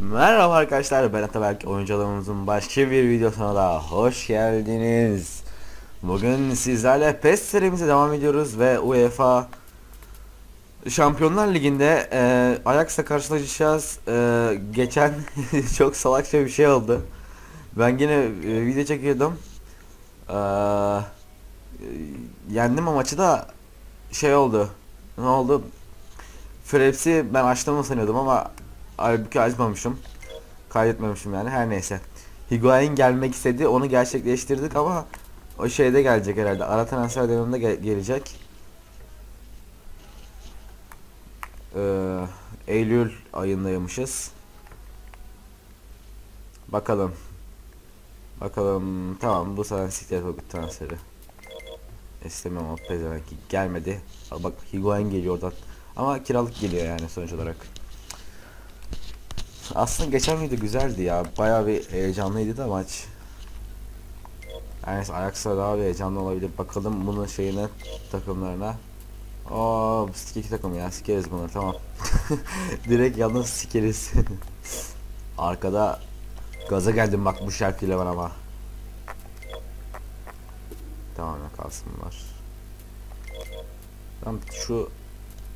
Merhaba arkadaşlar ben Ataberk oyuncu adamımızın başka bir videosuna da hoş geldiniz. Bugün sizlerle PES serimize devam ediyoruz ve UEFA Şampiyonlar Ligi'nde e, Ajax'la karşılaşacağız. E, geçen çok salakça bir şey oldu. Ben yine e, video çekiyordum. E, yendim o maçı da şey oldu. Ne oldu? Fraps'i ben açtığımı sanıyordum ama halbuki açmamışım. Kaydetmemişim yani her neyse. Higuain gelmek istedi onu gerçekleştirdik ama o şeyde gelecek herhalde. Ara transfer döneminde gel- gelecek. Ee, Eylül ayındaymışız. Bakalım. Bakalım tamam bu sefer siklet o transferi. İstemem o pezevenk gelmedi. Bak Higuain geliyor oradan. Ama kiralık geliyor yani sonuç olarak. Aslında geçen video güzeldi ya. Bayağı bir heyecanlıydı da maç. Yani Ajax'a daha bir heyecanlı olabilir. Bakalım bunun şeyine takımlarına. Oo, sikik takım ya. Sikeriz bunları tamam. Direkt yalnız sikeriz. Arkada gaza geldim bak bu şarkıyla ben ama. Tamam ya kalsın bunlar. Tamam şu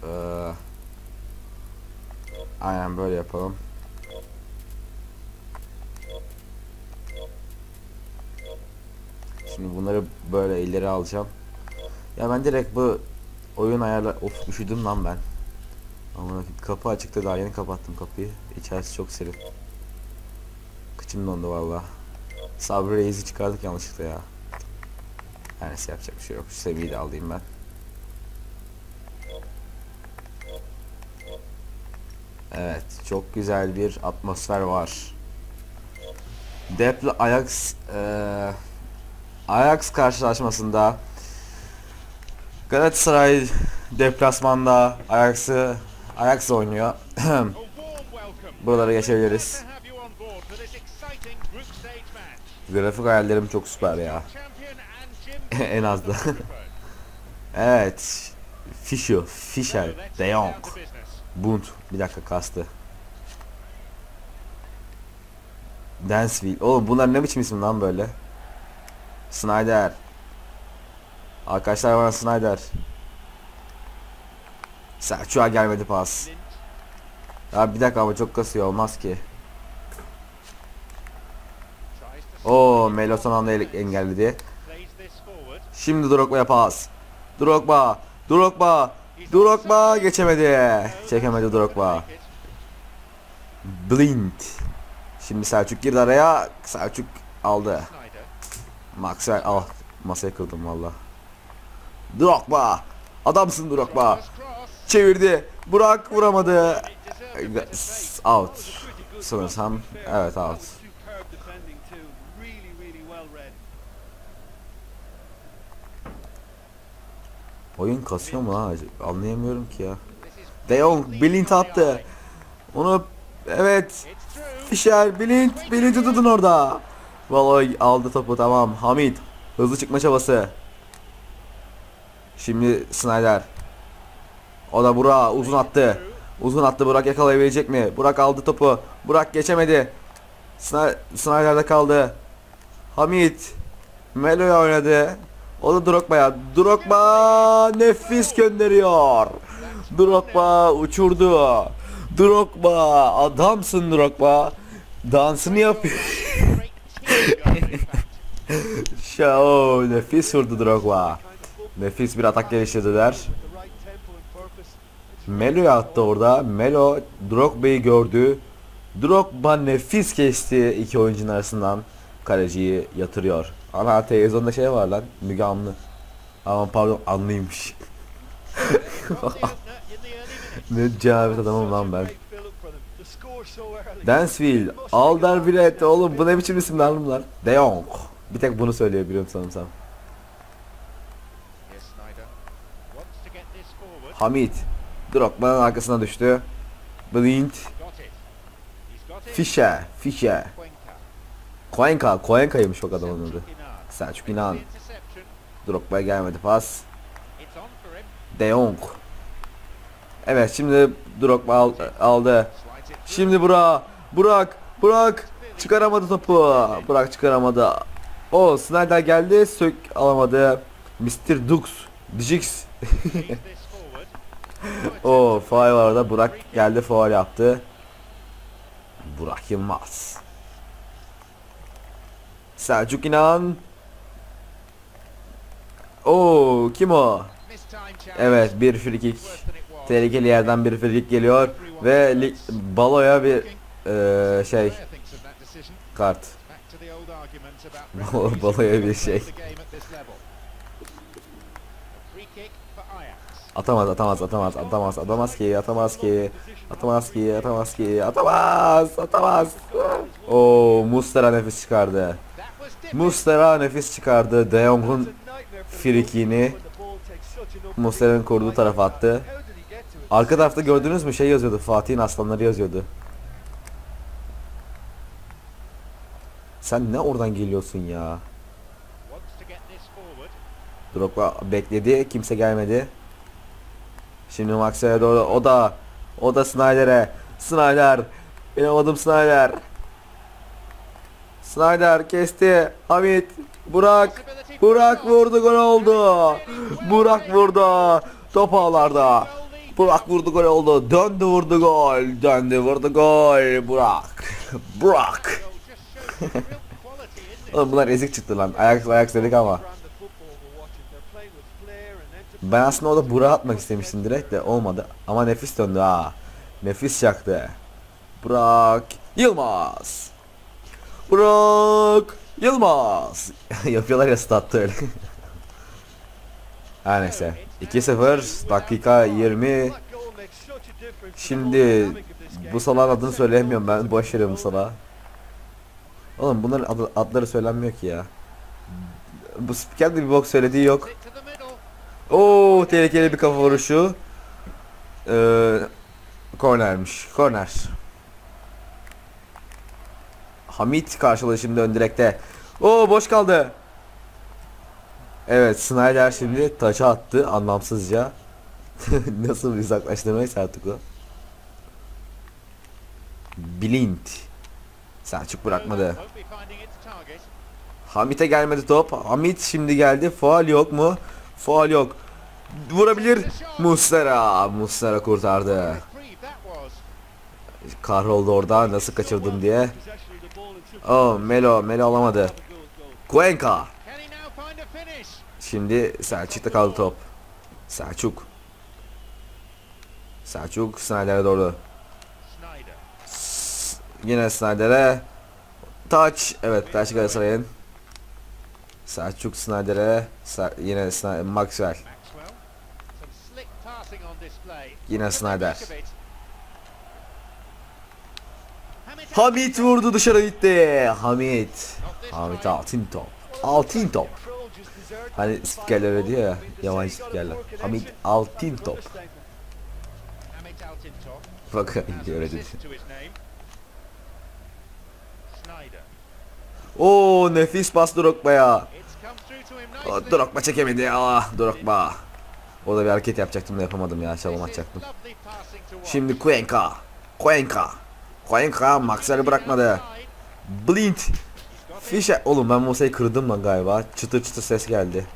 eee Aynen böyle yapalım. Şimdi bunları böyle ileri alacağım. Ya ben direkt bu oyun ayarla... Of üşüdüm lan ben. Ama kapı açıktı daha yeni kapattım kapıyı. İçerisi çok serin. Kıçım dondu valla. Sabri Reis'i çıkardık yanlışlıkla ya. Her neyse yapacak bir şey yok. Şu seviyeyi de alayım ben. Evet, çok güzel bir atmosfer var. Depli Ajax eee Ajax karşılaşmasında Galatasaray deplasmanda Ajax'ı Ajax oynuyor. Buralara geçebiliriz. Grafik hayallerim çok süper ya. en az da. evet. Fischer, Fischer, De Jong, Bund. Bir dakika kastı. Danceville. Oğlum bunlar ne biçim isim lan böyle? Snyder. Arkadaşlar bana Snyder. Selçuk'a gelmedi pas. Ya bir dakika ama çok kasıyor olmaz ki. O Melo son anda el- engelledi. Şimdi Drogba'ya pas. Drogba. Drogba. Drogba geçemedi. Çekemedi Drogba. Blind. Şimdi Selçuk girdi araya. Selçuk aldı. Maxwell al. Masaya kırdım valla. Drogba. Adamsın Drogba. Çevirdi. Burak vuramadı. Out. Sanırsam evet out. Oyun kasıyor mu acaba? Anlayamıyorum ki ya. De Jong Blind attı. Onu evet. Fischer Blind Blind'i tutun orada. Vallahi aldı topu tamam. Hamit hızlı çıkma çabası. Şimdi Snyder. O da Burak uzun attı. Uzun attı Burak yakalayabilecek mi? Burak aldı topu. Burak geçemedi. Sny- Snyder'de kaldı. Hamit Melo'ya oynadı. O da Drogba'ya. Drogba nefis gönderiyor. Drogba uçurdu. Drogba adamsın Drogba. Dansını yapıyor. Şao nefis vurdu Drogba. Nefis bir atak geliştirdiler. Melo'yu attı orada. Melo Drogba'yı gördü. Drogba nefis kesti iki oyuncunun arasından. Kaleciyi yatırıyor. Ana televizyonda şey var lan. Müge Anlı. Aman pardon Anlıymış. ne cahil adamım lan ben. Danceville, Alderweireld oğlum bu ne biçim isim lan bunlar? De Jong. Bir tek bunu söyleyebiliyorum sanırsam. Hamit. Drogba'nın arkasına düştü. Blind. Fischer. Fischer. Koenka. Koenka'ymış bak adamın adı. Selçuk İnan. Drogba'ya gelmedi pas. De Jong. Evet şimdi Drogba al- aldı. Şimdi bura Burak. Burak. Çıkaramadı topu. Burak çıkaramadı. O Snyder geldi. Sök alamadı. Mr. Dux. Dijix. o faal var. Burak geldi faal yaptı. Burak Yılmaz. Selçuk İnan. Oo kim o? Evet bir free kick. Tehlikeli yerden bir free kick geliyor ve baloya bir eee, şey kart. Baloya bir şey. Atamaz atamaz atamaz atamaz atamaz ki atamaz ki atamaz ki atamaz ki atamaz atamaz. Oo Mustera nefis çıkardı. Mustera nefis çıkardı. De Jong'un frikini Mustera'nın koruduğu tarafa attı. Arka tarafta gördünüz mü şey yazıyordu. Fatih'in aslanları yazıyordu. Sen ne oradan geliyorsun ya? Drogba bekledi. Kimse gelmedi. Şimdi Maxwell'e doğru o da o da Snyder'e. Snyder. Benim adım Snyder. Snyder kesti. Hamit. Burak. Burak vurdu gol oldu. Burak vurdu. Top ağlarda. Burak vurdu gol oldu. Döndü vurdu gol. Döndü vurdu gol. Burak. Burak. Oğlum bunlar ezik çıktı lan. Ayak ayak dedik ama. Ben aslında orada Burak'ı atmak istemiştim direkt de olmadı. Ama nefis döndü ha. Nefis çaktı. Burak Yılmaz. Burak Yılmaz. Yapıyorlar ya statta öyle. Her neyse. 2-0 dakika 20. Şimdi bu salağın adını söyleyemiyorum ben. Boş verin bu salağı. Oğlum bunların adı, adları söylenmiyor ki ya. Bu spiker bir bok söylediği yok. Oo tehlikeli bir kafa vuruşu. Ee, kornermiş. Korner. Hamit karşıladı şimdi ön direkte. Oo boş kaldı. Evet Snyder şimdi taça attı anlamsızca. Nasıl bir uzaklaştırmaysa artık o. Blind. Selçuk bırakmadı. Hamit'e gelmedi top. Hamit şimdi geldi. Faal yok mu? Faal yok. Vurabilir. Mustera. Mustera kurtardı. Kahroldu orada. Nasıl kaçırdım diye. Oh Melo. Melo alamadı. Cuenca. Şimdi Selçuk'ta kaldı top. Selçuk. Selçuk Snyder'e doğru. Yine Snyder'e. Touch. Evet Touch Galatasaray'ın. Selçuk Snyder'e. Yine Snyder, Maxwell. Yine Snyder. Hamit vurdu dışarı gitti. Hamit. Hamit altın top. Altın top. Hani spikerler öyle diyor ya. Yabancı spikerler. Hamit altın top. Bak öyle dedi. Oo nefis bas Drogba'ya. Drogba çekemedi ya. Drogba. O da bir hareket yapacaktım da yapamadım ya. Şalım atacaktım. Şimdi Cuenca. Cuenca. Cuenca Maxwell'i bırakmadı. Blind. Fischer. Oğlum ben masayı kırdım lan galiba. Çıtır çıtır ses geldi.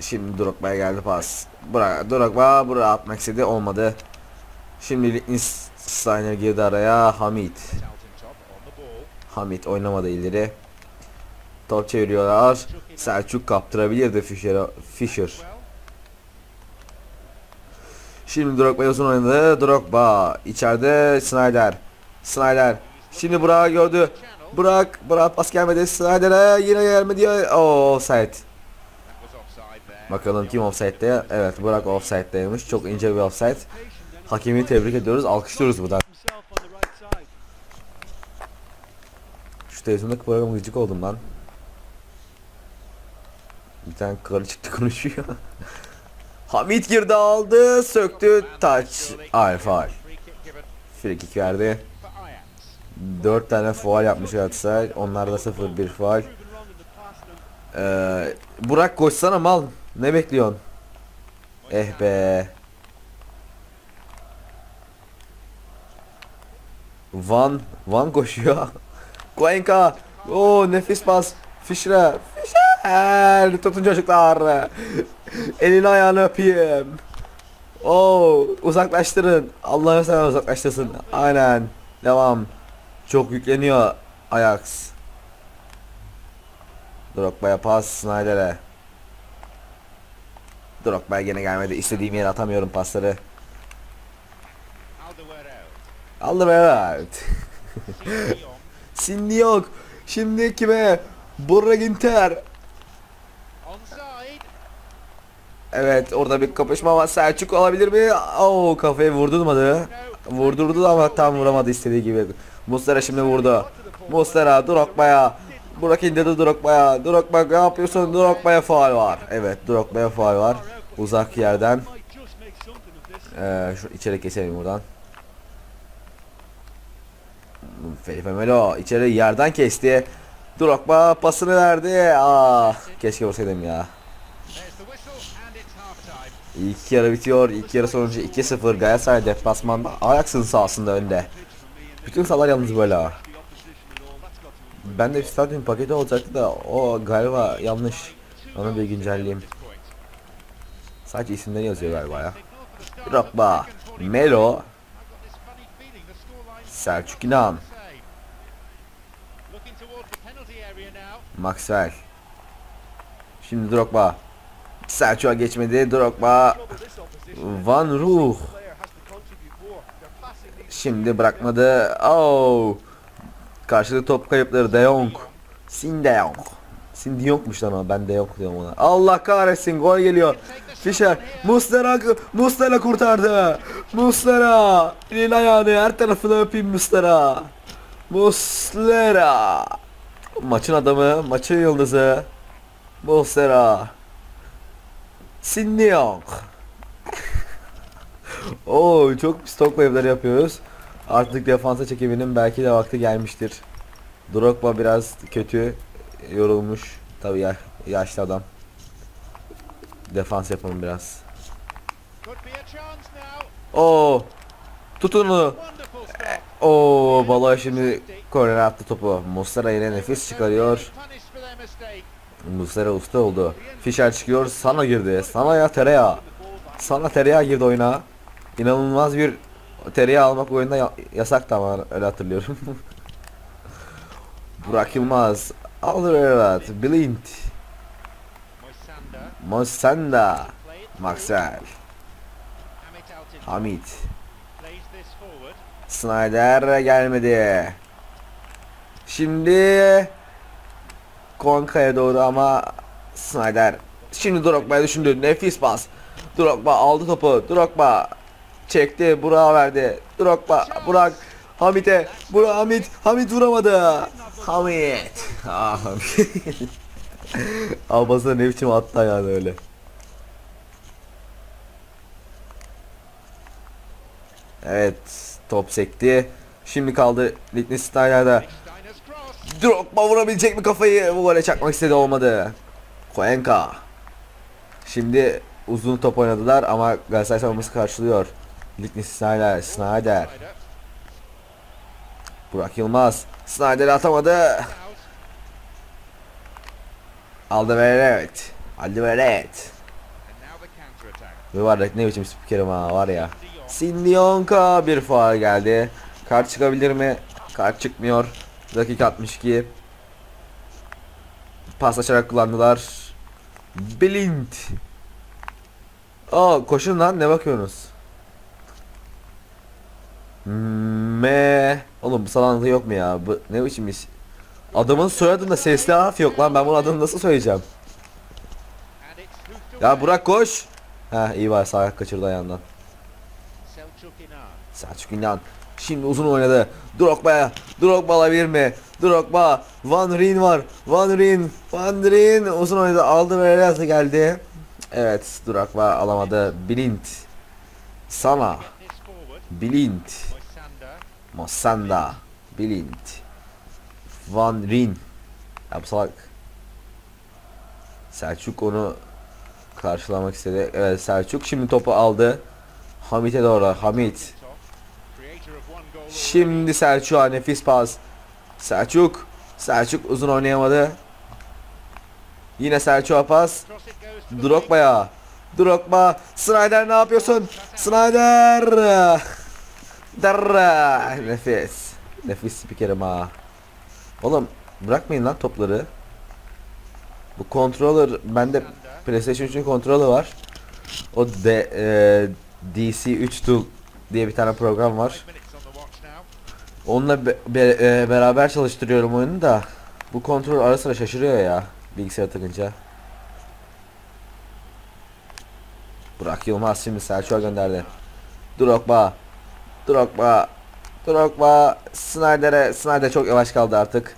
Şimdi Drogba'ya geldi pas. Bırak Drogba buraya atmak istedi olmadı. Şimdi Steiner girdi araya. Hamit. Hamit oynamadı ileri. Top çeviriyorlar. Selçuk kaptırabilirdi Fischer'a. Fischer. Şimdi Drogba uzun oynadı. Drogba içeride Snyder. Snyder. Şimdi Burak'ı gördü. Burak, Burak pas gelmedi. Snyder'e yine gelmedi. Oo offside. Bakalım kim offside'de? Evet Burak offside'deymiş. Çok ince bir offside. Hakemi tebrik ediyoruz. Alkışlıyoruz buradan. Şu televizyondaki program gıcık oldum lan. Bir tane çıktı konuşuyor. Hamit girdi aldı söktü taç. Ay faal. Free kick verdi. 4 tane faal yapmış Galatasaray. Onlarda 0-1 faal. Ee, Burak koşsana mal. Ne bekliyorsun? Eh be. Van Van koşuyor. Cuenca. Oo nefis pas. Fischer. Fischer. Tutun çocuklar. Elini ayağını öpeyim. Oo uzaklaştırın. Allah'ın sana uzaklaştırsın. Aynen. Devam. Çok yükleniyor Ajax. Drogba'ya pas Snyder'e. Drogba gene gelmedi. İstediğim yere atamıyorum pasları. Aldı evet. Şimdi yok. Şimdi kime? Burra Ginter. Evet orada bir kapışma var. Selçuk olabilir mi? Oo kafayı vurdurmadı. Vurdurdu ama tam vuramadı istediği gibi. Muslera şimdi vurdu. Muslera Drogba'ya. Burak indirdi Drogba'ya. Drogba ne yapıyorsun? Drogba'ya faul var. Evet Drogba'ya faul var. Uzak yerden. Ee, şu içeri geçelim buradan. Felipe Melo içeri yerden kesti. Drogba pasını verdi. Ah keşke vursaydım ya. İlk yarı bitiyor. İlk yarı sonucu 2-0 Galatasaray deplasmanda Ajax'ın sahasında önde. Bütün sahalar yalnız böyle. Ben de bir stadyum paketi olacaktı da o galiba yanlış. Onu bir güncelleyeyim. Sadece isimleri yazıyor galiba ya. Drogba, Melo, Selçuk İnan. Maxwell. Şimdi Drogba. Selçuk'a geçmedi. Drogba. Van Ruh. Şimdi bırakmadı. Oh. Karşıda top kayıpları De Jong. Sin De Jong. Sin De Jong'muş lan o. Ben De Jong diyorum ona. Allah kahretsin gol geliyor. Fischer. Muslera, Muslera kurtardı. Muslera. Elin ayağını her tarafını öpeyim Muslera. Muslera. Maçın adamı, maçın yıldızı. Muslera. Sin De Jong. Oo çok stok wave'leri yapıyoruz. Artık defansa çekiminin belki de vakti gelmiştir. Drogba biraz kötü yorulmuş. Tabii ya, yaşlı adam. Defans yapalım biraz. Oo! Tutun onu. Stop. Oo Bala şimdi korner attı topu. Muslera yine nefis çıkarıyor. Muslera usta oldu. Fischer çıkıyor. Sana girdi. Sana ya tereyağı. Sana tereyağı girdi oyuna. İnanılmaz bir tereyağı almak oyunda ya- yasaktı ama öyle hatırlıyorum. Burak Yılmaz. Alderweireld. Blind. Mosanda. Maxwell. Forward. Snyder gelmedi. Şimdi Konka'ya doğru ama Snyder şimdi Drogba'ya düşündü. Nefis pas. Drogba aldı topu. Drogba çekti. Burak'a verdi. Drogba Burak Hamit'e. Burak Hamit. Hamit vuramadı. Hamit. Ah, Hamit. Abası ne biçim attı yani öyle. Evet top sekti. Şimdi kaldı cross. Drogba vurabilecek mi kafayı? Bu gole çakmak istedi olmadı. Koenka. Şimdi uzun top oynadılar ama Galatasaray savunması karşılıyor. Liechtenstein'ler, Snyder, Snyder. Burak Yılmaz. Snyder atamadı. Ve var ya, ne biçim spikerim ha var ya. Dion. Sindionka bir faal geldi. Kart çıkabilir mi? Kart çıkmıyor. Dakika 62. Paslaşarak kullandılar. Blind. Aa koşun lan ne bakıyorsunuz? Me. Oğlum bu salantı yok mu ya? Bu ne biçim iş? Adamın soyadında sesli harf yok lan. Ben bunun adını nasıl söyleyeceğim? Ya. Burak koş. Ha iyi var sağ kaçırdı ayağından. Selçuk Inan. Şimdi uzun oynadı. Drogba'ya. Drogba alabilir mi? Drogba. Van Rijn var. Van Rijn. Van Rijn uzun oynadı. Aldı ve Relat'a geldi. Evet Drogba alamadı. Blind. Sana. Moisander. Mosanda. Blind. Van Rijn. Ya. Selçuk onu karşılamak istedi. Evet Selçuk şimdi topu aldı. Hamit'e doğru. Hamit. Şimdi Selçuk'a nefis pas. Selçuk. Selçuk uzun oynayamadı. Yine Selçuk'a pas. Drogba'ya. Drogba. Snyder ne yapıyorsun? Snyder. Der. Nefis. Nefis spikerim ha. Oğlum bırakmayın lan topları. Bu controller bende PlayStation 3'ün kontrolü var. O de, e, DC3 Tool diye bir tane program var. Onunla be- be- e, beraber çalıştırıyorum oyunu da. Bu kontrol ara sıra şaşırıyor ya bilgisayara takınca. Burak Yılmaz şimdi Selçuk'a gönderdi. Drogba. Drogba. Drogba. Snyder'e. Snyder çok yavaş kaldı artık.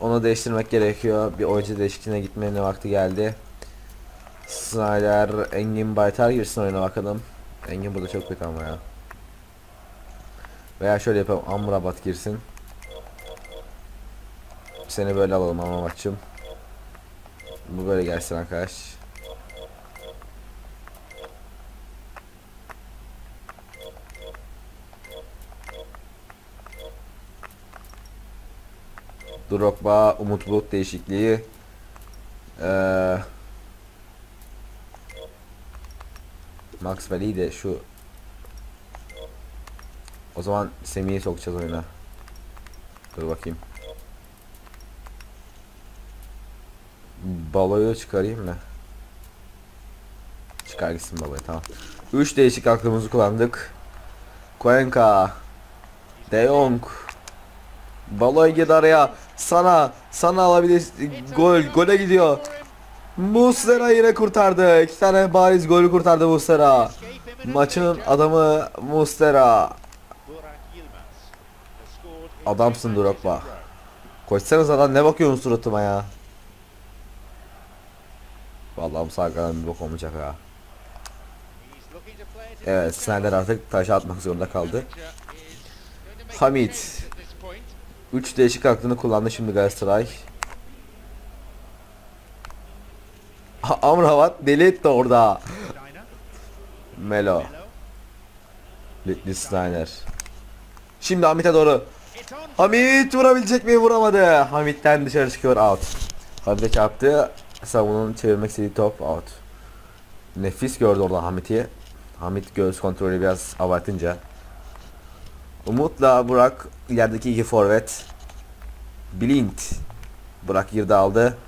Onu değiştirmek gerekiyor. Bir oyuncu değişikliğine gitmenin vakti geldi. Snyder, Engin Baytar girsin oyuna bakalım. Engin burada çok kötü ama ya. Veya şöyle yapalım. Amrabat girsin. Seni böyle alalım ama maçım. Bu böyle gelsin arkadaş. Drogba, Umut Bulut değişikliği. Ee, Maxwell iyi de şu o zaman Semih'i sokacağız oyuna. Dur bakayım. Baloyu çıkarayım mı? Çıkar gitsin baloyu tamam. 3 değişik aklımızı kullandık. Cuenca. De Jong. Baloy git araya. Sana. Sana alabilir. Gol. Gole gidiyor. Muslera yine kurtardı. İki tane bariz golü kurtardı Muslera. Maçın adamı Muslera. Adamsın Drogba. Koşsanız lan ne bakıyorsun suratıma ya? Vallahi bu sarkadan bir bok olmayacak ya. Evet, Snyder artık taşa atmak zorunda kaldı. Manager 3 değişik aklını kullandı şimdi Galatasaray. Amrabat deli etti orada. Melo. Liechtensteiner. Şimdi Hamit'e doğru. Hamit vurabilecek mi? Vuramadı. Hamit'ten dışarı çıkıyor out. Hamit'e çarptı. Savunun çevirmek istediği top out. Nefis gördü orada Hamit'i. Hamit göz kontrolü biraz abartınca. Umut'la Burak ilerideki iki forvet. Blind. Burak girdi aldı.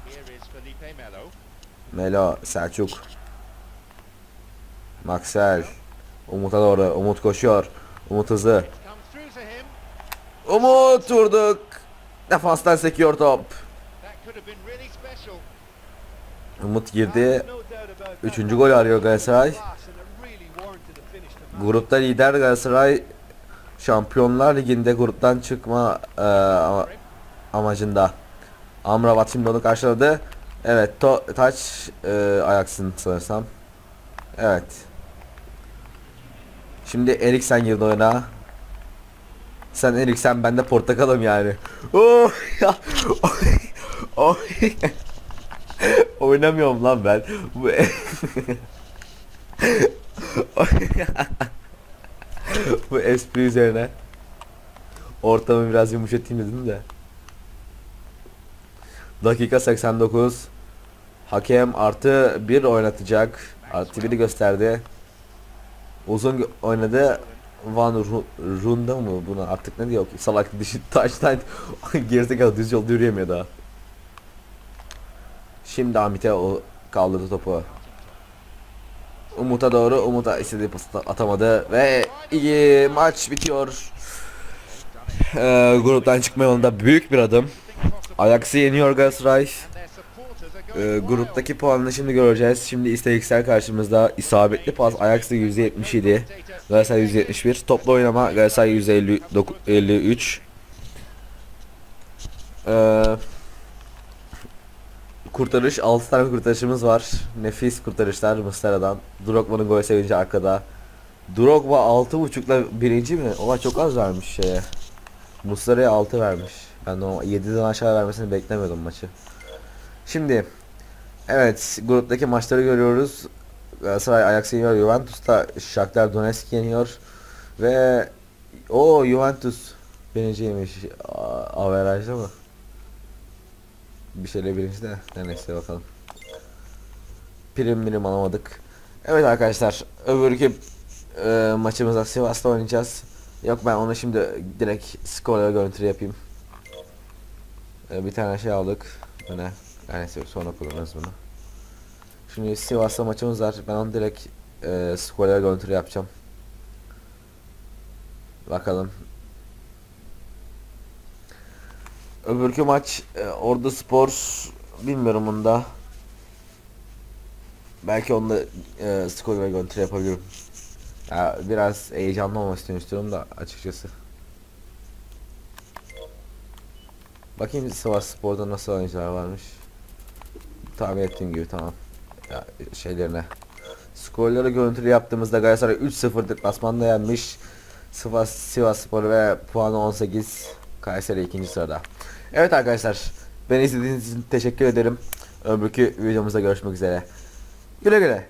Melo. Selçuk. Maxwell. Umut'a doğru. Umut koşuyor. Umut hızlı. Umut vurduk. Defanstan sekiyor top. Umut girdi. Üçüncü gol arıyor Galatasaray. Grupta lider Galatasaray Şampiyonlar Ligi'nde gruptan çıkma e, ama- amacında. Amrabat şimdi onu karşıladı. Evet, to taç e, ayaksın sanırsam. Evet. Şimdi Eriksen girdi oyuna. Sen Eriksen ben de portakalım yani. Oh ya. Oy. Oynamıyorum lan ben. Bu espri üzerine ortamı biraz yumuşatayım dedim de. Dakika 89. Hakem artı 1 oynatacak. Artı 1'i gösterdi. Uzun oynadı. Van Ru- Runda mı buna artık ne diyor salak dışı taştan gerizekalı düz yolda yürüyemiyor daha. Şimdi Hamit'e o kaldırdı topu. Umut'a doğru Umut'a istediği pası atamadı ve iyi maç bitiyor. Ee, gruptan çıkma yolunda büyük bir adım. Ajax'ı yeniyor Galatasaray. Ee, gruptaki puanını şimdi göreceğiz. Şimdi istatistiksel karşımızda isabetli pas Ajax'ı %77, Galatasaray %71, toplu oynama Galatasaray %53. Ee, kurtarış 6 tane kurtarışımız var. Nefis kurtarışlar Muslera'dan. Drogba'nın gol sevinci arkada. Drogba 6.5'la birinci mi? Ola çok az vermiş şeye. Muslera'ya 6 vermiş. Ben o 7'den aşağı vermesini beklemiyordum maçı. Şimdi evet gruptaki maçları görüyoruz. Galatasaray Ajax'ı yeniyor. Juventus da Shakhtar Donetsk yeniyor. Ve O Juventus birinciymiş. Averajda mı? Bir şeyle birinci de. Her Neyse bakalım. Prim mirim alamadık. Evet arkadaşlar. Öbürkü e, maçımızda Sivas'ta oynayacağız. Yok ben onu şimdi direkt skorla görüntülü yapayım. E, bir tane şey aldık. Öne. Yani sonra kullanırız bunu. Şimdi Sivas'ta maçımız var. Ben onu direkt e, skorla görüntülü yapacağım. Bakalım. Öbürkü maç e, Ordu Spor bilmiyorum bunda. Belki onda e, skor ve görüntü yapabilirim. Ya, biraz heyecanlı istiyorum, istiyorum da açıkçası. Bakayım Sivas Spor'da nasıl oyuncular varmış. Tahmin ettiğim gibi tamam. Ya, şeylerine. Skorları görüntülü yaptığımızda Galatasaray 3-0 deplasmanda yenmiş. Sivas, Sivas Spor ve puanı 18. Kayseri ikinci sırada. Evet arkadaşlar. Beni izlediğiniz için teşekkür ederim. Öbürkü videomuzda görüşmek üzere. Güle güle.